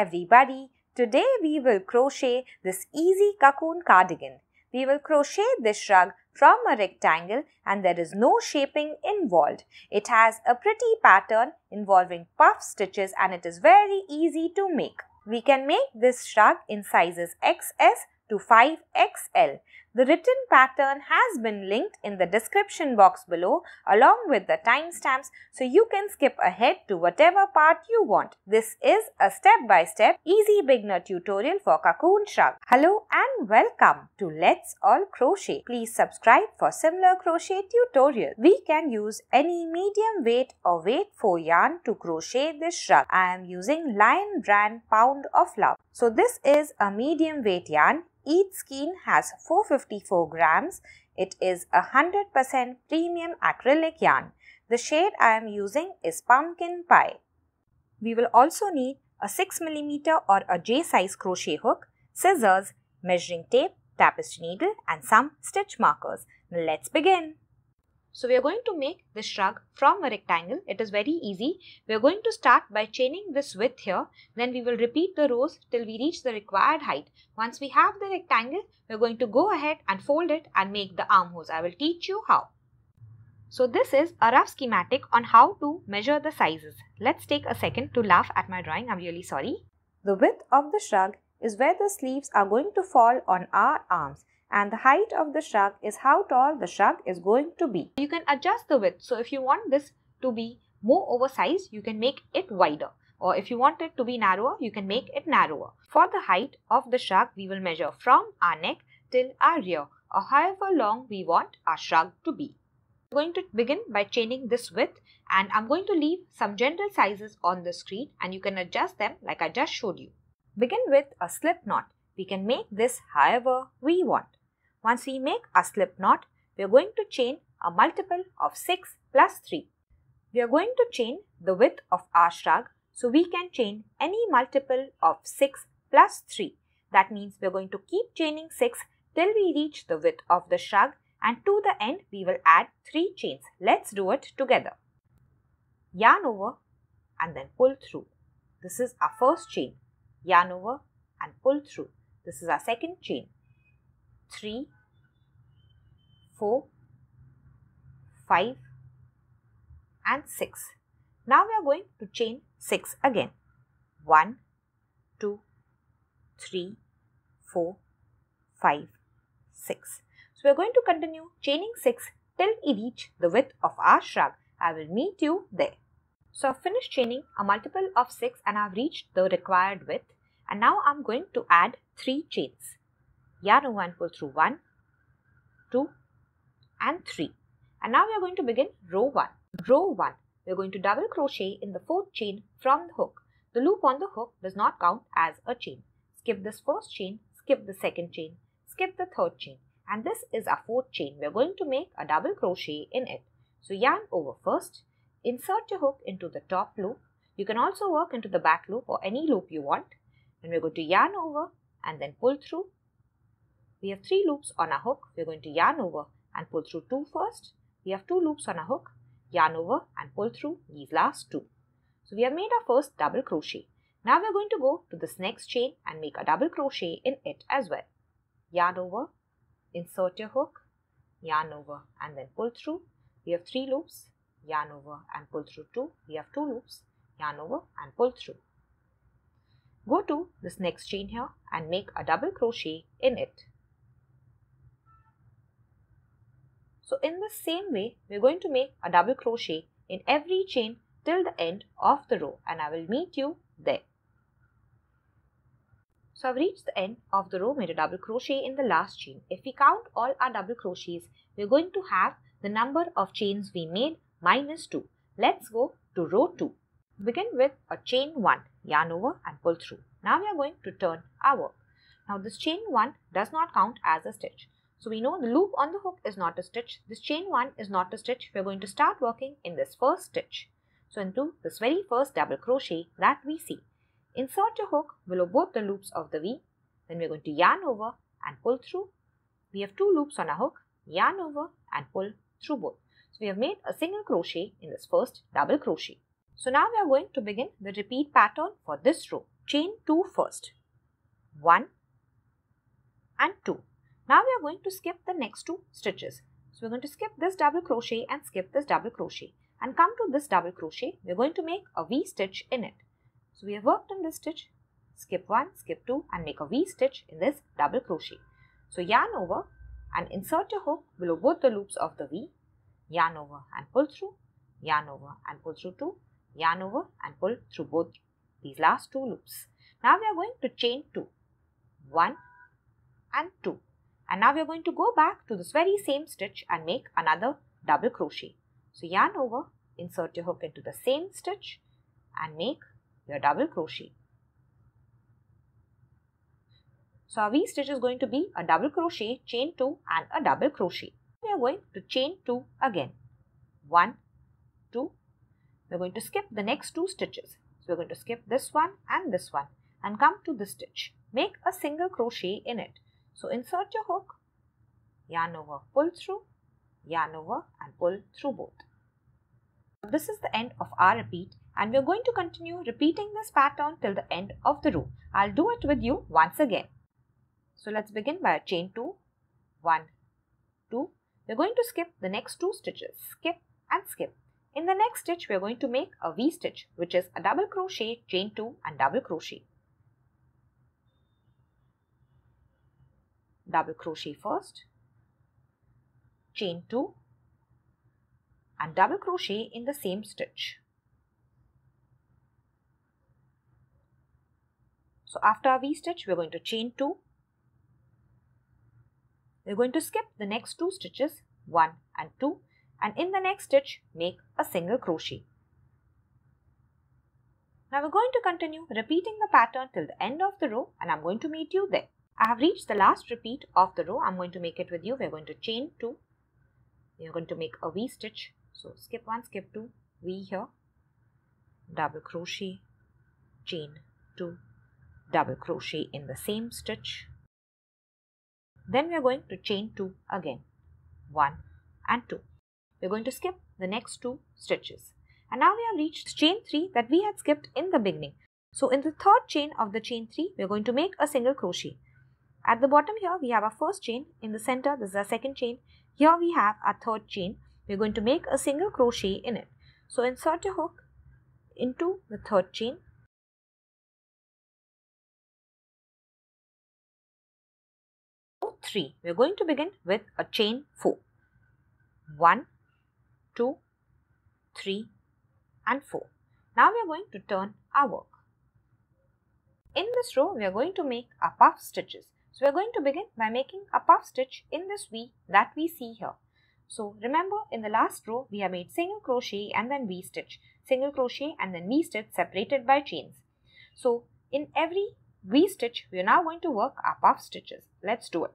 everybody. Today we will crochet this easy cocoon cardigan. We will crochet this shrug from a rectangle and there is no shaping involved. It has a pretty pattern involving puff stitches and it is very easy to make. We can make this shrug in sizes XS to 5XL. The written pattern has been linked in the description box below along with the timestamps so you can skip ahead to whatever part you want. This is a step-by-step -step, easy beginner tutorial for cocoon shrug. Hello and welcome to Let's All Crochet. Please subscribe for similar crochet tutorials. We can use any medium weight or weight 4 yarn to crochet this shrug. I am using Lion brand pound of love. So this is a medium weight yarn each skein has 454 grams. It is a 100% premium acrylic yarn. The shade I am using is pumpkin pie. We will also need a 6mm or a J size crochet hook, scissors, measuring tape, tapestry needle and some stitch markers. Let's begin. So we are going to make this shrug from a rectangle. It is very easy. We are going to start by chaining this width here. Then we will repeat the rows till we reach the required height. Once we have the rectangle, we are going to go ahead and fold it and make the armholes. I will teach you how. So this is a rough schematic on how to measure the sizes. Let's take a second to laugh at my drawing. I'm really sorry. The width of the shrug is where the sleeves are going to fall on our arms and the height of the shrug is how tall the shrug is going to be. You can adjust the width. So if you want this to be more oversized, you can make it wider. Or if you want it to be narrower, you can make it narrower. For the height of the shrug, we will measure from our neck till our rear or however long we want our shrug to be. I'm going to begin by chaining this width and I'm going to leave some general sizes on the screen and you can adjust them like I just showed you. Begin with a slip knot. We can make this however we want. Once we make a slip knot, we are going to chain a multiple of 6 plus 3. We are going to chain the width of our shrug so we can chain any multiple of 6 plus 3. That means we are going to keep chaining 6 till we reach the width of the shrug and to the end we will add 3 chains. Let's do it together. Yarn over and then pull through. This is our first chain. Yarn over and pull through. This is our second chain. 3, 4, 5 and 6. Now we are going to chain 6 again. 1, 2, 3, 4, 5, 6. So we are going to continue chaining 6 till we reach the width of our shrug. I will meet you there. So I've finished chaining a multiple of 6 and I've reached the required width. And now I'm going to add 3 chains yarn over and pull through 1, 2 and 3. And now we are going to begin row 1. Row 1, we are going to double crochet in the fourth chain from the hook. The loop on the hook does not count as a chain. Skip this first chain, skip the second chain, skip the third chain. And this is our fourth chain. We are going to make a double crochet in it. So yarn over first, insert your hook into the top loop. You can also work into the back loop or any loop you want. And we're going to yarn over and then pull through we have three loops on our hook. We're going to yarn over and pull through two first. We have two loops on our hook, yarn over and pull through these last two. So we have made our first double crochet. Now we're going to go to this next chain and make a double crochet in it as well. Yarn over, insert your hook, yarn over and then pull through. We have three loops, yarn over and pull through two. We have two loops, yarn over and pull through. Go to this next chain here and make a double crochet in it. So in the same way, we're going to make a double crochet in every chain till the end of the row and I will meet you there. So I've reached the end of the row, made a double crochet in the last chain. If we count all our double crochets, we're going to have the number of chains we made minus 2. Let's go to row 2. Begin with a chain 1, yarn over and pull through. Now we are going to turn our work. Now this chain 1 does not count as a stitch. So we know the loop on the hook is not a stitch. This chain 1 is not a stitch. We're going to start working in this first stitch. So into this very first double crochet that we see. Insert your hook below both the loops of the V. Then we're going to yarn over and pull through. We have two loops on our hook, yarn over and pull through both. So we have made a single crochet in this first double crochet. So now we are going to begin the repeat pattern for this row. chain 2 first. 1 and 2. Now we are going to skip the next two stitches. So we're going to skip this double crochet and skip this double crochet and come to this double crochet. We're going to make a V stitch in it. So we have worked on this stitch, skip 1, skip 2 and make a V stitch in this double crochet. So yarn over and insert your hook below both the loops of the V, yarn over and pull through, yarn over and pull through 2, yarn over and pull through both these last two loops. Now we are going to chain 2, 1 and 2 and now we are going to go back to this very same stitch and make another double crochet. So yarn over, insert your hook into the same stitch and make your double crochet. So our V stitch is going to be a double crochet, chain 2 and a double crochet. We are going to chain 2 again. 1, 2. We are going to skip the next two stitches. So we are going to skip this one and this one and come to this stitch. Make a single crochet in it. So insert your hook, yarn over, pull through, yarn over and pull through both. This is the end of our repeat and we are going to continue repeating this pattern till the end of the row. I'll do it with you once again. So let's begin by a chain 2, 1, 2. We're going to skip the next two stitches, skip and skip. In the next stitch, we're going to make a V stitch, which is a double crochet, chain 2 and double crochet. Double crochet first, chain 2 and double crochet in the same stitch. So after our V stitch, we're going to chain 2 we're going to skip the next two stitches 1 and 2 and in the next stitch make a single crochet. Now we're going to continue repeating the pattern till the end of the row and I'm going to meet you there. I have reached the last repeat of the row. I'm going to make it with you. We're going to chain 2. We're going to make a V stitch. So skip 1, skip 2, V here, double crochet, chain 2, double crochet in the same stitch, then we are going to chain 2 again. 1 and 2. We are going to skip the next two stitches. And now we have reached chain 3 that we had skipped in the beginning. So in the third chain of the chain 3, we are going to make a single crochet. At the bottom here, we have our first chain. In the center, this is our second chain. Here we have our third chain. We are going to make a single crochet in it. So insert your hook into the third chain 3. We are going to begin with a chain 4. One, two, three, and 4. Now we are going to turn our work. In this row, we are going to make a puff stitches. So we are going to begin by making a puff stitch in this V that we see here. So remember in the last row, we have made single crochet and then V stitch, single crochet and then V stitch separated by chains. So in every V stitch, we are now going to work our puff stitches. Let's do it.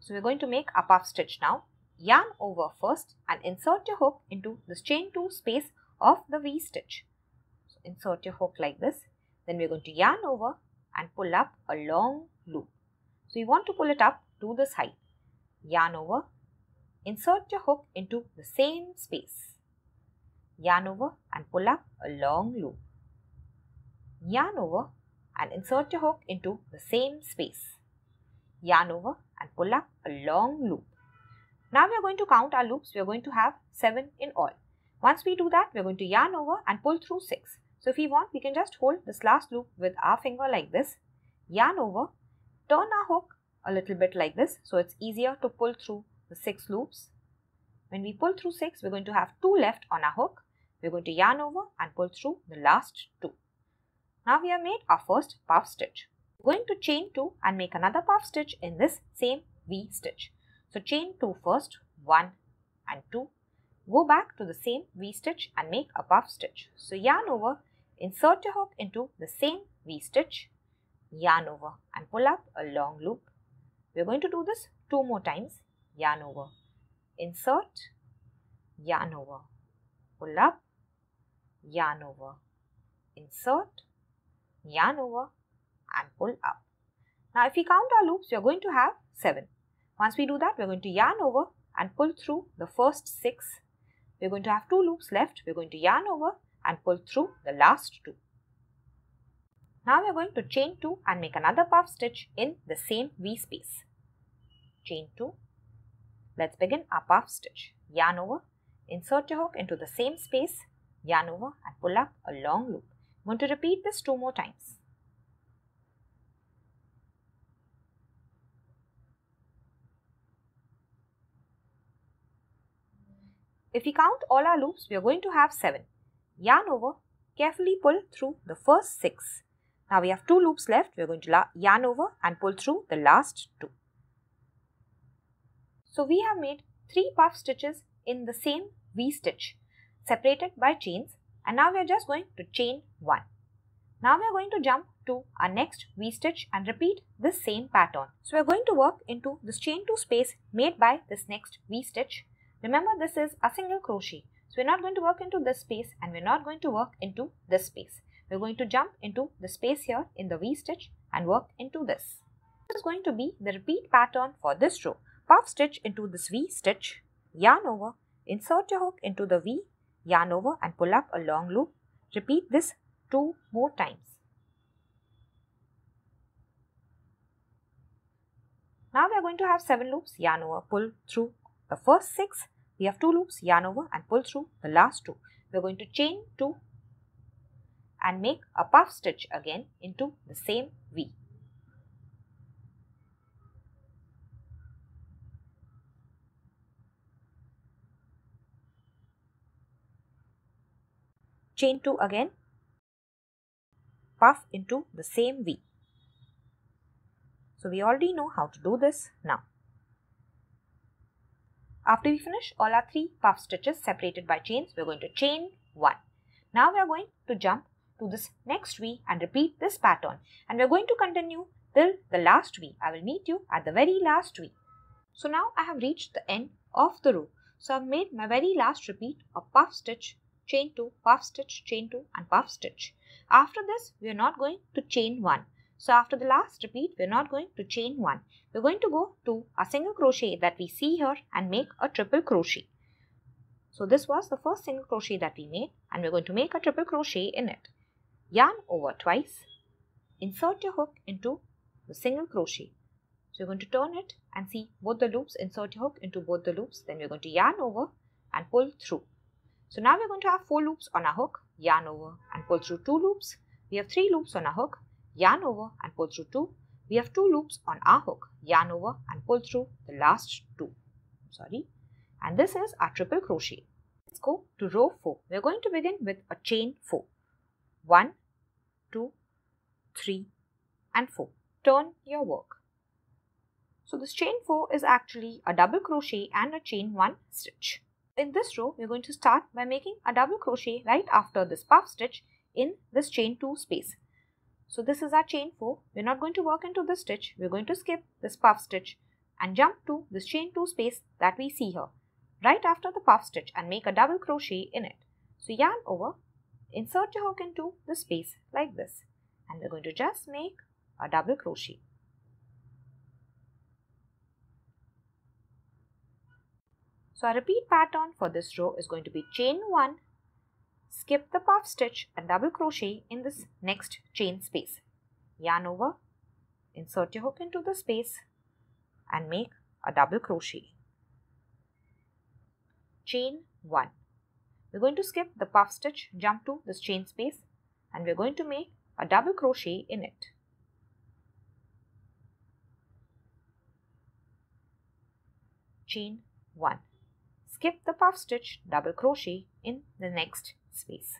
So we're going to make a puff stitch now. Yarn over first and insert your hook into this chain 2 space of the V stitch. So insert your hook like this. Then we're going to yarn over and pull up a long loop. So you want to pull it up to this height. Yarn over, insert your hook into the same space. Yarn over and pull up a long loop. Yarn over and insert your hook into the same space. Yarn over and pull up a long loop. Now we are going to count our loops. We are going to have 7 in all. Once we do that, we are going to yarn over and pull through 6. So if we want, we can just hold this last loop with our finger like this, yarn over, turn our hook a little bit like this so it's easier to pull through the 6 loops. When we pull through 6, we're going to have 2 left on our hook. We're going to yarn over and pull through the last 2. Now we have made our first puff stitch We're going to chain 2 and make another puff stitch in this same V stitch. So chain two first, 1 and 2. Go back to the same V stitch and make a puff stitch. So yarn over, insert your hook into the same V stitch, yarn over and pull up a long loop. We're going to do this two more times. Yarn over, insert, yarn over, pull up, yarn over, insert, yarn over and pull up. Now if we count our loops, we are going to have 7. Once we do that, we are going to yarn over and pull through the first 6. We are going to have 2 loops left. We are going to yarn over and pull through the last 2. Now we are going to chain 2 and make another puff stitch in the same V space. Chain 2. Let's begin our puff stitch. Yarn over, insert your hook into the same space, yarn over and pull up a long loop. I'm going to repeat this two more times. If we count all our loops, we are going to have 7. Yarn over, carefully pull through the first 6. Now we have 2 loops left, we are going to yarn over and pull through the last 2. So we have made 3 puff stitches in the same V-stitch separated by chains and now we are just going to chain 1. Now we are going to jump to our next V-stitch and repeat this same pattern. So we are going to work into this chain 2 space made by this next V-stitch Remember this is a single crochet. So we're not going to work into this space and we're not going to work into this space. We're going to jump into the space here in the V-stitch and work into this. This is going to be the repeat pattern for this row. Puff stitch into this V-stitch, yarn over, insert your hook into the V, yarn over and pull up a long loop. Repeat this two more times. Now we are going to have 7 loops, yarn over, pull through the first 6 we have 2 loops yarn over and pull through the last 2. We are going to chain 2 and make a puff stitch again into the same V. Chain 2 again, puff into the same V. So we already know how to do this now. After we finish all our three puff stitches separated by chains, we are going to chain 1. Now we are going to jump to this next V and repeat this pattern. And we are going to continue till the last V. I will meet you at the very last V. So now I have reached the end of the row. So I have made my very last repeat of puff stitch, chain 2, puff stitch, chain 2 and puff stitch. After this, we are not going to chain 1. So after the last repeat, we're not going to chain 1. We're going to go to a single crochet that we see here and make a triple crochet. So this was the first single crochet that we made and we're going to make a triple crochet in it. Yarn over twice, insert your hook into the single crochet. So you're going to turn it and see both the loops, insert your hook into both the loops. Then we're going to yarn over and pull through. So now we're going to have four loops on our hook, yarn over and pull through two loops. We have three loops on our hook, yarn over and pull through 2. We have 2 loops on our hook, yarn over and pull through the last 2. Sorry. And this is our triple crochet. Let's go to row 4. We are going to begin with a chain 4. 1, 2, 3 and 4. Turn your work. So this chain 4 is actually a double crochet and a chain 1 stitch. In this row, we are going to start by making a double crochet right after this puff stitch in this chain 2 space. So this is our chain 4. We're not going to work into this stitch. We're going to skip this puff stitch and jump to this chain 2 space that we see here. Right after the puff stitch and make a double crochet in it. So yarn over, insert your hook into the space like this. And we're going to just make a double crochet. So our repeat pattern for this row is going to be chain 1, skip the puff stitch and double crochet in this next chain space. Yarn over, insert your hook into the space and make a double crochet. Chain 1. We're going to skip the puff stitch, jump to this chain space and we're going to make a double crochet in it. Chain 1. Skip the puff stitch, double crochet in the next space.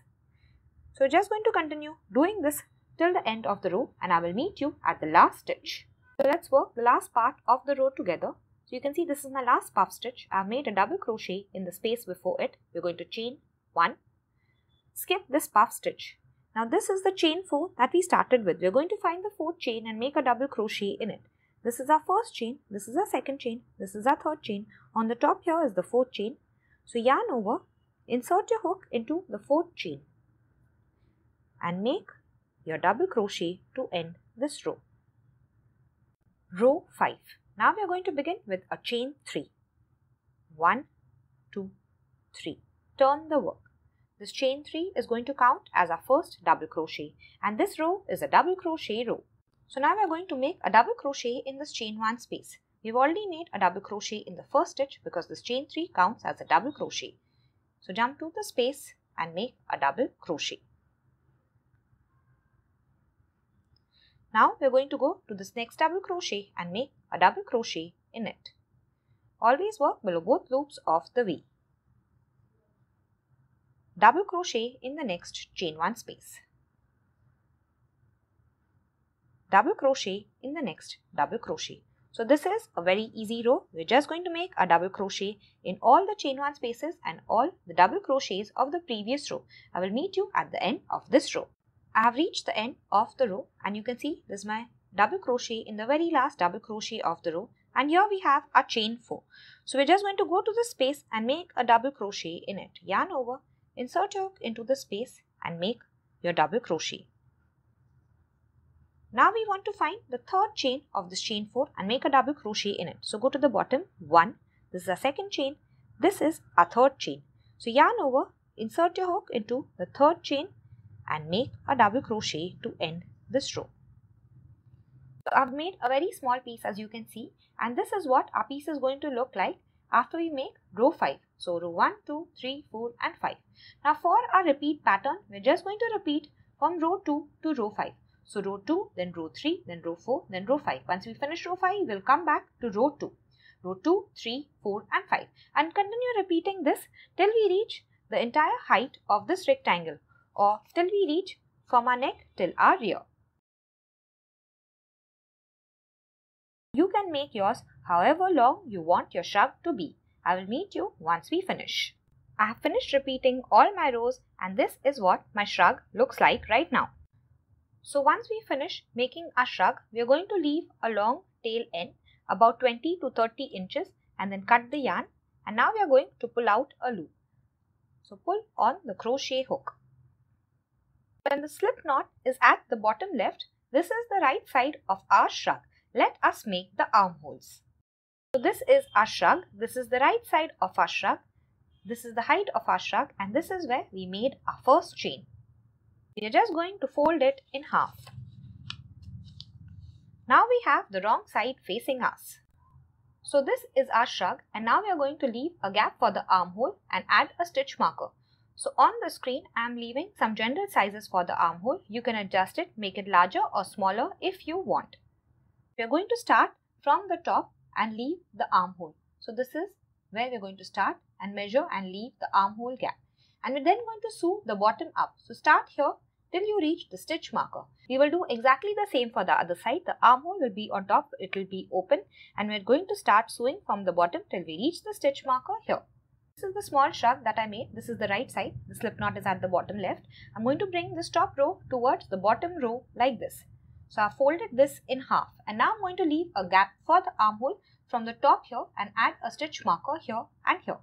So we're just going to continue doing this till the end of the row and I will meet you at the last stitch. So let's work the last part of the row together. So you can see this is my last puff stitch. I've made a double crochet in the space before it. We're going to chain 1, skip this puff stitch. Now this is the chain 4 that we started with. We're going to find the fourth chain and make a double crochet in it. This is our first chain, this is our second chain, this is our third chain. On the top here is the fourth chain. So yarn over Insert your hook into the fourth chain and make your double crochet to end this row. Row 5. Now we are going to begin with a chain 3. 1, 2, 3. Turn the work. this chain 3 is going to count as our first double crochet and this row is a double crochet row. So now we are going to make a double crochet in this chain 1 space. We've already made a double crochet in the first stitch because this chain 3 counts as a double crochet. So jump to the space and make a double crochet. Now we are going to go to this next double crochet and make a double crochet in it. Always work below both loops of the V. Double crochet in the next chain 1 space. Double crochet in the next double crochet. So this is a very easy row. We're just going to make a double crochet in all the chain 1 spaces and all the double crochets of the previous row. I will meet you at the end of this row. I have reached the end of the row and you can see this is my double crochet in the very last double crochet of the row and here we have a chain 4. So we're just going to go to the space and make a double crochet in it. Yarn over, insert your hook into the space and make your double crochet. Now we want to find the third chain of this chain 4 and make a double crochet in it. So go to the bottom 1, this is a second chain, this is a third chain. So yarn over, insert your hook into the third chain and make a double crochet to end this row. So I've made a very small piece as you can see and this is what our piece is going to look like after we make row 5. So row 1, 2, 3, 4 and 5. Now for our repeat pattern, we're just going to repeat from row 2 to row 5. So row 2, then row 3, then row 4, then row 5. Once we finish row 5, we'll come back to row 2. Row 2, 3, 4 and 5 and continue repeating this till we reach the entire height of this rectangle or till we reach from our neck till our rear. You can make yours however long you want your shrug to be. I will meet you once we finish. I have finished repeating all my rows and this is what my shrug looks like right now. So once we finish making our shrug, we are going to leave a long tail end about 20 to 30 inches and then cut the yarn and now we are going to pull out a loop. So pull on the crochet hook. When the slip knot is at the bottom left, this is the right side of our shrug. Let us make the armholes. So this is our shrug. This is the right side of our shrug. This is the height of our shrug and this is where we made our first chain. We are just going to fold it in half. Now we have the wrong side facing us. So this is our shrug and now we are going to leave a gap for the armhole and add a stitch marker. So on the screen, I am leaving some general sizes for the armhole. You can adjust it, make it larger or smaller if you want. We are going to start from the top and leave the armhole. So this is where we are going to start and measure and leave the armhole gap. And we're then going to sew the bottom up. So start here till you reach the stitch marker. We will do exactly the same for the other side. The armhole will be on top, it will be open and we're going to start sewing from the bottom till we reach the stitch marker here. This is the small shrug that I made. This is the right side. The slip knot is at the bottom left. I'm going to bring this top row towards the bottom row like this. So I folded this in half and now I'm going to leave a gap for the armhole from the top here and add a stitch marker here and here.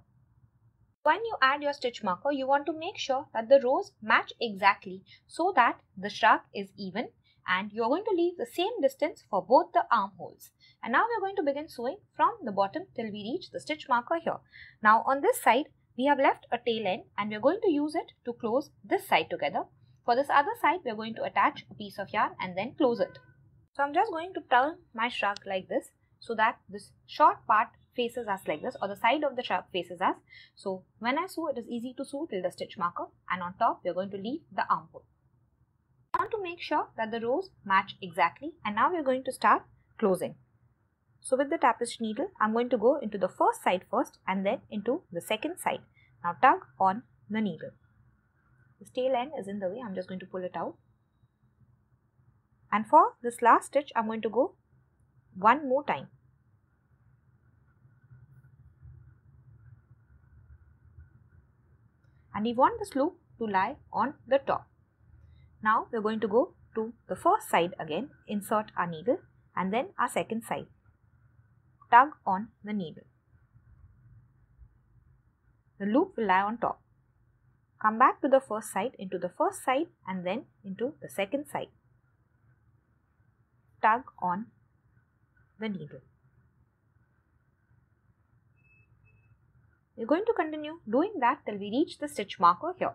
When you add your stitch marker, you want to make sure that the rows match exactly so that the shrug is even and you're going to leave the same distance for both the armholes. And now we're going to begin sewing from the bottom till we reach the stitch marker here. Now on this side, we have left a tail end and we're going to use it to close this side together. For this other side, we're going to attach a piece of yarn and then close it. So I'm just going to turn my shrug like this so that this short part faces us like this or the side of the shrug faces us. So when I sew, it is easy to sew till the stitch marker and on top, we're going to leave the armhole. I want to make sure that the rows match exactly and now we're going to start closing. So with the tapestry needle, I'm going to go into the first side first and then into the second side. Now tug on the needle. The tail end is in the way, I'm just going to pull it out. And for this last stitch, I'm going to go one more time. And we want this loop to lie on the top. Now we're going to go to the first side again, insert our needle and then our second side tug on the needle. The loop will lie on top. Come back to the first side, into the first side and then into the second side. Tug on the needle. We're going to continue doing that till we reach the stitch marker here.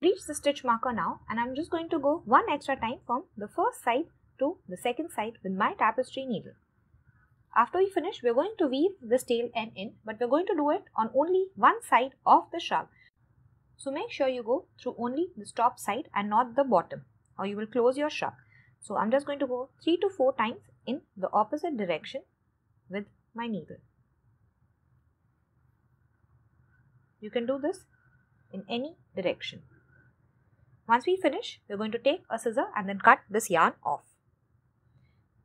Reach the stitch marker now and I'm just going to go one extra time from the first side to the second side with my tapestry needle. After we finish, we're going to weave this tail end in, but we're going to do it on only one side of the shrug. So make sure you go through only the top side and not the bottom or you will close your shrug. So I'm just going to go 3 to 4 times in the opposite direction with my needle. You can do this in any direction. Once we finish, we're going to take a scissor and then cut this yarn off.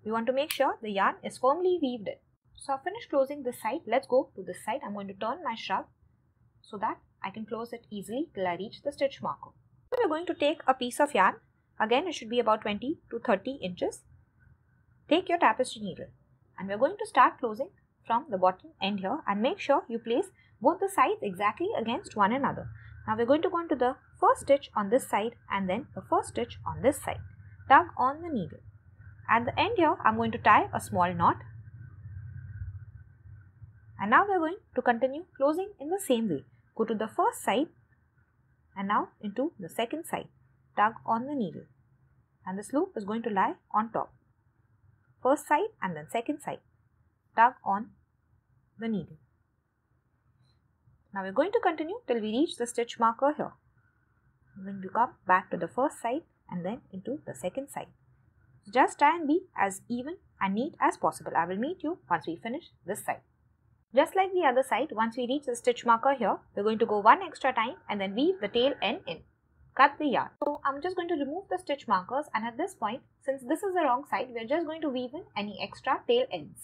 We want to make sure the yarn is firmly weaved in. So I've finished closing this side. Let's go to this side. I'm going to turn my shrug so that I can close it easily till I reach the stitch marker. So we're going to take a piece of yarn. Again, it should be about 20 to 30 inches. Take your tapestry needle and we're going to start closing from the bottom end here and make sure you place both the sides exactly against one another. Now we're going to go into the first stitch on this side and then the first stitch on this side. Tug on the needle. At the end here, I'm going to tie a small knot. And now we're going to continue closing in the same way. Go to the first side and now into the second side. Tug on the needle. And this loop is going to lie on top. First side and then second side. Tug on the needle. Now we're going to continue till we reach the stitch marker here. To come back to the first side and then into the second side. Just try and be as even and neat as possible. I will meet you once we finish this side. Just like the other side, once we reach the stitch marker here, we're going to go one extra time and then weave the tail end in. Cut the yarn. So I'm just going to remove the stitch markers and at this point, since this is the wrong side, we're just going to weave in any extra tail ends.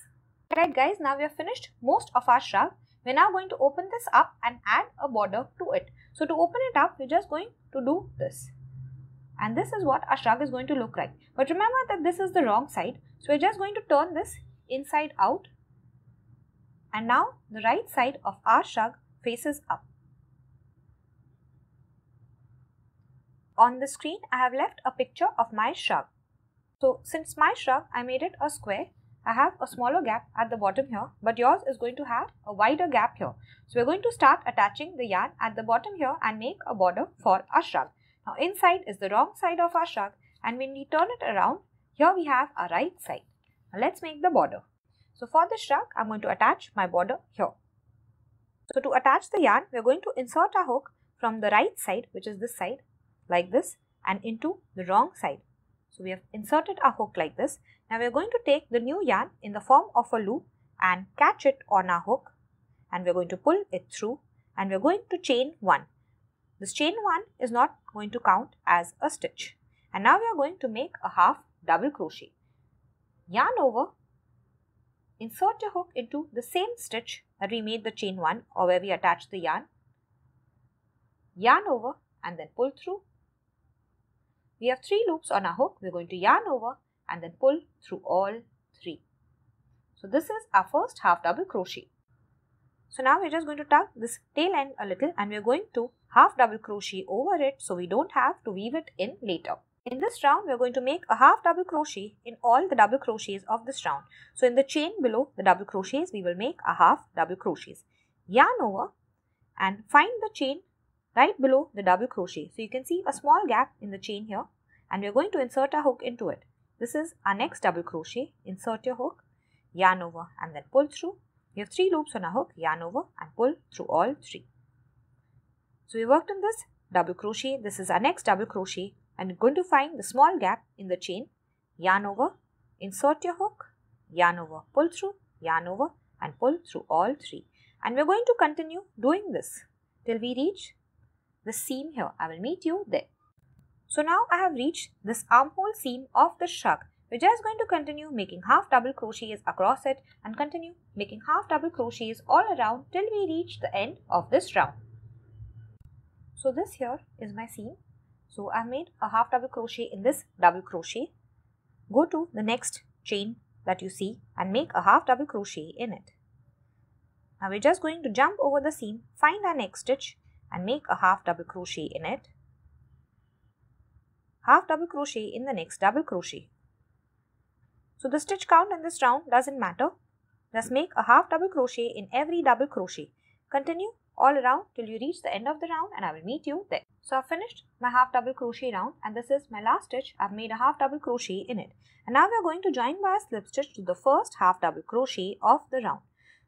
Alright guys, now we have finished most of our shrug we're now going to open this up and add a border to it. So to open it up, we're just going to do this. And this is what our shrug is going to look like. But remember that this is the wrong side. So we're just going to turn this inside out. And now the right side of our shrug faces up. On the screen, I have left a picture of my shrug. So since my shrug, I made it a square I have a smaller gap at the bottom here, but yours is going to have a wider gap here. So we're going to start attaching the yarn at the bottom here and make a border for our shrug. Now inside is the wrong side of our shrug and when we turn it around, here we have our right side. Now let's make the border. So for the shrug, I'm going to attach my border here. So to attach the yarn, we're going to insert our hook from the right side, which is this side, like this, and into the wrong side. So we have inserted our hook like this. Now we are going to take the new yarn in the form of a loop and catch it on our hook and we are going to pull it through and we are going to chain 1. This chain 1 is not going to count as a stitch. And now we are going to make a half double crochet. Yarn over, insert your hook into the same stitch that we made the chain 1 or where we attached the yarn. Yarn over and then pull through we have three loops on our hook. We're going to yarn over and then pull through all three. So this is our first half double crochet. So now we're just going to tuck this tail end a little and we're going to half double crochet over it so we don't have to weave it in later. In this round, we're going to make a half double crochet in all the double crochets of this round. So in the chain below the double crochets, we will make a half double crochets. Yarn over and find the chain right below the double crochet. So you can see a small gap in the chain here and we are going to insert our hook into it. This is our next double crochet. Insert your hook, yarn over and then pull through. We have three loops on our hook, yarn over and pull through all three. So we worked on this double crochet. This is our next double crochet and we're going to find the small gap in the chain, yarn over, insert your hook, yarn over, pull through, yarn over and pull through all three. And we're going to continue doing this till we reach the seam here. I will meet you there. So now I have reached this armhole seam of the shrug. We're just going to continue making half double crochets across it and continue making half double crochets all around till we reach the end of this round. So this here is my seam. So I've made a half double crochet in this double crochet. Go to the next chain that you see and make a half double crochet in it. Now we're just going to jump over the seam, find our next stitch and make a half double crochet in it. Half double crochet in the next double crochet. So the stitch count in this round doesn't matter. Just make a half double crochet in every double crochet. Continue all around till you reach the end of the round and I will meet you there. So I've finished my half double crochet round and this is my last stitch. I've made a half double crochet in it. And now we are going to join by a slip stitch to the first half double crochet of the round.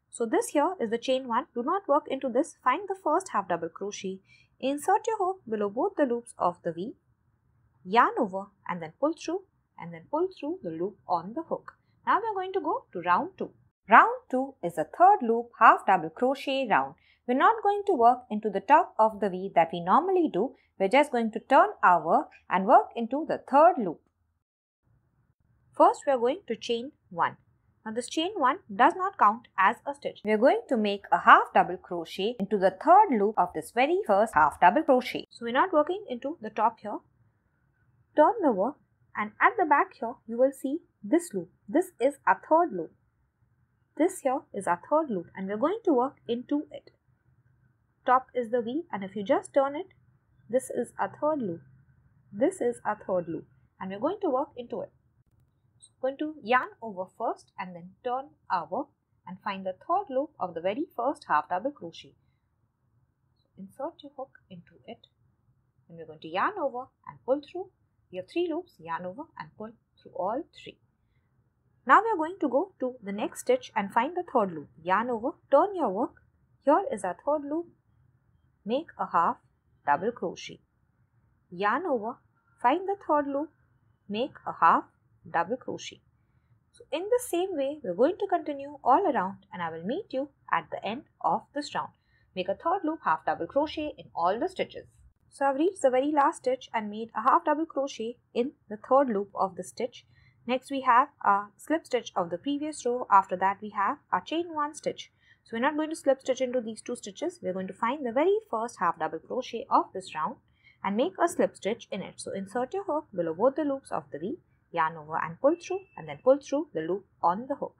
So this here is the chain 1. Do not work into this. Find the first half double crochet. Insert your hook below both the loops of the V. Yarn over and then pull through and then pull through the loop on the hook. Now we are going to go to round 2. Round 2 is a third loop half double crochet round. We're not going to work into the top of the V that we normally do. We're just going to turn over and work into the third loop. First we are going to chain 1. Now this chain 1 does not count as a stitch. We are going to make a half double crochet into the third loop of this very first half double crochet. So we're not working into the top here. Turn the work and at the back here you will see this loop. This is a third loop. This here is our third loop and we're going to work into it. Top is the V and if you just turn it, this is a third loop. This is a third loop and we're going to work into it. So going to yarn over first and then turn our and find the third loop of the very first half double crochet. So insert your hook into it and we're going to yarn over and pull through. We have three loops, yarn over and pull through all three. Now we are going to go to the next stitch and find the third loop. Yarn over, turn your work. Here is our third loop. Make a half double crochet. Yarn over, find the third loop. Make a half double crochet. So in the same way, we're going to continue all around and I will meet you at the end of this round. Make a third loop half double crochet in all the stitches. So I've reached the very last stitch and made a half double crochet in the third loop of the stitch. Next we have a slip stitch of the previous row. After that we have a chain one stitch. So we're not going to slip stitch into these two stitches. We're going to find the very first half double crochet of this round and make a slip stitch in it. So insert your hook below both the loops of the V, yarn over and pull through and then pull through the loop on the hook.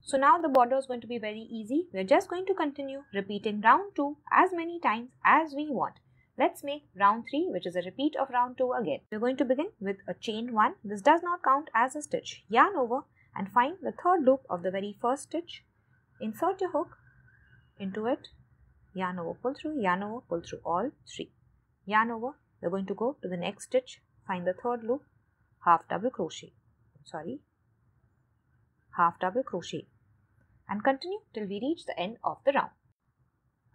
So now the border is going to be very easy. We're just going to continue repeating round 2 as many times as we want. Let's make round 3 which is a repeat of round 2 again. We're going to begin with a chain 1. This does not count as a stitch. Yarn over and find the third loop of the very first stitch. Insert your hook into it. Yarn over, pull through, yarn over, pull through all 3. Yarn over, we're going to go to the next stitch, find the third loop, half double crochet. Sorry, half double crochet and continue till we reach the end of the round.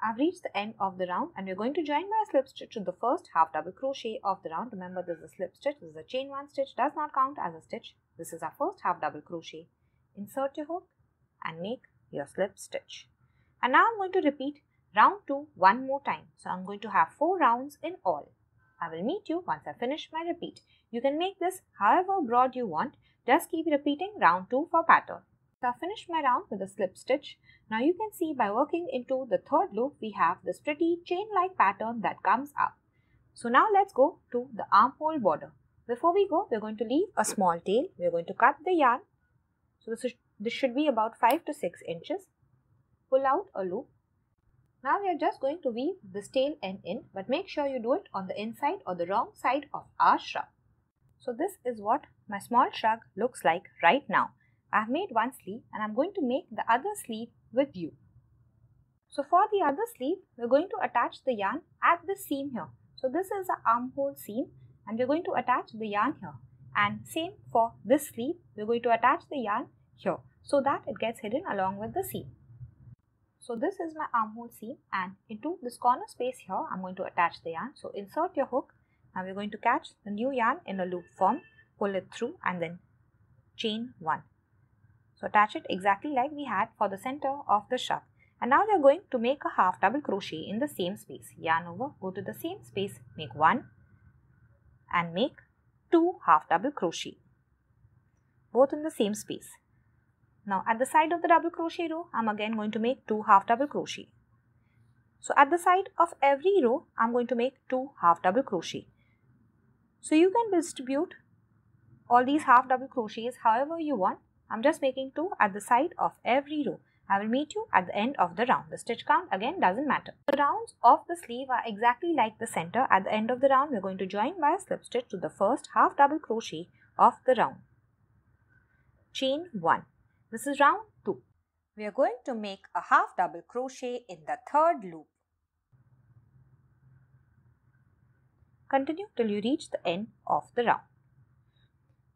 I've reached the end of the round and we're going to join by a slip stitch to the first half double crochet of the round. Remember this is a slip stitch, this is a chain one stitch, does not count as a stitch. This is our first half double crochet. Insert your hook and make your slip stitch. And now I'm going to repeat round 2 one more time. So I'm going to have 4 rounds in all. I will meet you once I finish my repeat. You can make this however broad you want. Just keep repeating round 2 for pattern. So I finished my round with a slip stitch. Now you can see by working into the third loop, we have this pretty chain-like pattern that comes up. So now let's go to the armhole border. Before we go, we're going to leave a small tail. We're going to cut the yarn. So this, is, this should be about 5 to 6 inches. Pull out a loop. Now we are just going to weave this tail end in, but make sure you do it on the inside or the wrong side of our shrug. So this is what my small shrug looks like right now. I've made one sleeve and I'm going to make the other sleeve with you. So for the other sleeve, we're going to attach the yarn at the seam here. So this is the armhole seam and we're going to attach the yarn here. And same for this sleeve, we're going to attach the yarn here so that it gets hidden along with the seam. So this is my armhole seam and into this corner space here, I'm going to attach the yarn. So insert your hook. Now we're going to catch the new yarn in a loop form, pull it through and then chain one. So attach it exactly like we had for the center of the shrug. And now we are going to make a half double crochet in the same space. Yarn over, go to the same space, make one and make two half double crochet. Both in the same space. Now at the side of the double crochet row, I'm again going to make two half double crochet. So at the side of every row, I'm going to make two half double crochet. So you can distribute all these half double crochets however you want I'm just making 2 at the side of every row. I will meet you at the end of the round. The stitch count again doesn't matter. The rounds of the sleeve are exactly like the center. At the end of the round, we're going to join by a slip stitch to the first half double crochet of the round. Chain 1. This is round 2. We are going to make a half double crochet in the third loop. Continue till you reach the end of the round.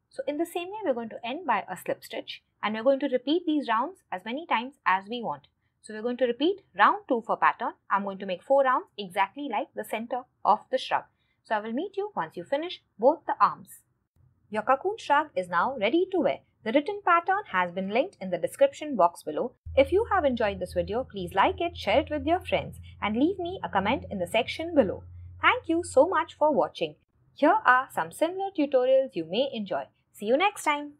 So in the same way, we're going to end by a slip stitch and we're going to repeat these rounds as many times as we want. So we're going to repeat round 2 for pattern. I'm going to make 4 rounds exactly like the center of the shrug. So I will meet you once you finish both the arms. Your cocoon shrug is now ready to wear. The written pattern has been linked in the description box below. If you have enjoyed this video, please like it, share it with your friends and leave me a comment in the section below. Thank you so much for watching. Here are some similar tutorials you may enjoy. See you next time.